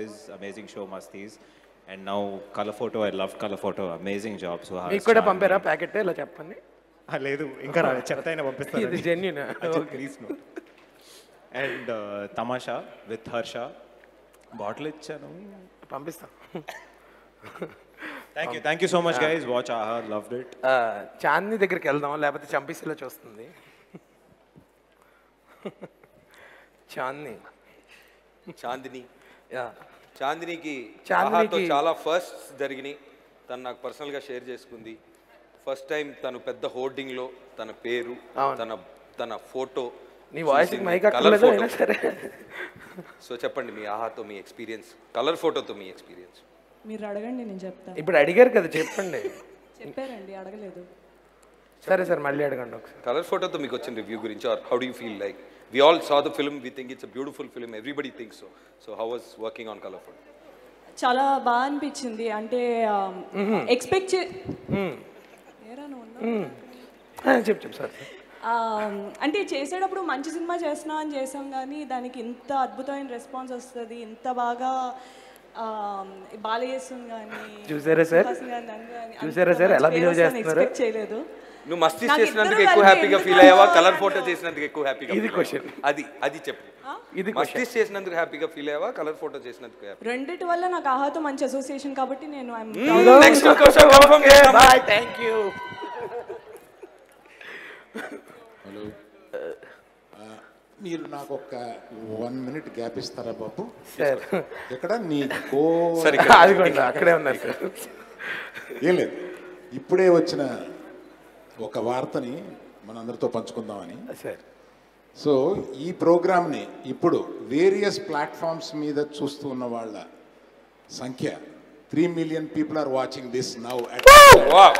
his amazing show Mastis. And now Color Photo, I love Color Photo. Amazing job. So మీకు కూడా పంపారా packet? ఇలా చెప్పండి. లేదు ఇంకా రాలేదు చెత్త అయినా ఇది పంపిస్తాను జెన్యున్ ప్లీజ్ నో అండ్ తమాషా విత్ హర్ష బాటిల్ ఇచ్చాను. పంపిస్తాం. Thank you thank you so much guys watch Aha loved it Chandini దగ్గరికి వెళ్దాం లేకపోతే చంపిసిలో చూస్తుంది. చాందిని చాందిని చాందినికి చాందినికి- చాలా ఫస్ట్ జరిగినాయి. తను నాకు పర్సనల్గా షేర్ చేసుకుంది. ఫస్ట్ టైం తను పెద్ద హోర్డింగ్లో తన పేరు. తన తన ఫోటో నీ వాయిస్ మైక్ సరే? సో చెప్పండి మీ ఆహాతో మీ ఎక్స్పీరియన్స్ కలర్ ఫోటోతో మీ ఎక్స్పీరియన్స్ మీరు అడగండి నేను చెప్తాను. ఇప్పుడు అడిగారు కదా చెప్పండి. చెప్పారండి అడగలేదు. సరే సార్ మళ్ళీ అడగండి ఒకసారి. కలర్ ఫోటోతో మీకు వచ్చిన రివ్యూ గురించి or how do you feel like we all saw the film we think it's a beautiful film everybody think so so how was working on colour photo చాలా బాగా అనిపించింది. అంటే ఎక్స్పెక్ట్ చే నువ్వు ఉన్నావా? ఆ, చెప్పు చెప్పు సార్. ఆ, అంటే చేసేటప్పుడు మంచి సినిమా చేస్తున్నా అని చేసాం కానీ దానికి ఇంత అద్భుతమైన రెస్పాన్స్ వస్తుంది ఇంత బాగా ఆ, బాలయేసుని కానీ చూసారా సార్? చూసారా సార్? ఎలా behave చేస్తున్నారు? ఎక్స్పెక్ట్ చేయలేదు. నువ్వు మస్తీ చేసినందుకు ఎక్కువ హ్యాపీగా ఫీల్ అయ్యావా? కలర్ ఫోటో చేసినందుకు ఎక్కువ హ్యాపీగా ఇది question. అది అది చెప్పు. ఇది మస్తీ చేసినందుకు హ్యాపీగా ఫీల్ అయ్యావా? కలర్ ఫోటో చేసినందుకు హ్యాపీ రెండిటి వల్ల నాకు ఆహాతో మంచి అసోసియేషన్ కాబట్టి నేను I'm నెక్స్ట్ క్వశ్చన్ కన్ఫర్మ్ చేద్దాం. బాయ్ థ్యాంక్ యూ హలో మీరు నాకు ఒక వన్ మినిట్ గ్యాప్ ఇస్తారా బాబు? సార్ ఇక్కడ నీ కో సరే అదిగోండి అక్కడే ఉన్నారు సార్ ఏం లేదు. ఇప్పుడే వచ్చిన ఒక వార్తని మనందరితో పంచుకుందామని. సార్ సో ఈ ప్రోగ్రామ్ని ఇప్పుడు వేరియస్ ప్లాట్ఫామ్స్ మీద చూస్తూ ఉన్న వాళ్ళ సంఖ్య three million people are watching this now. Wow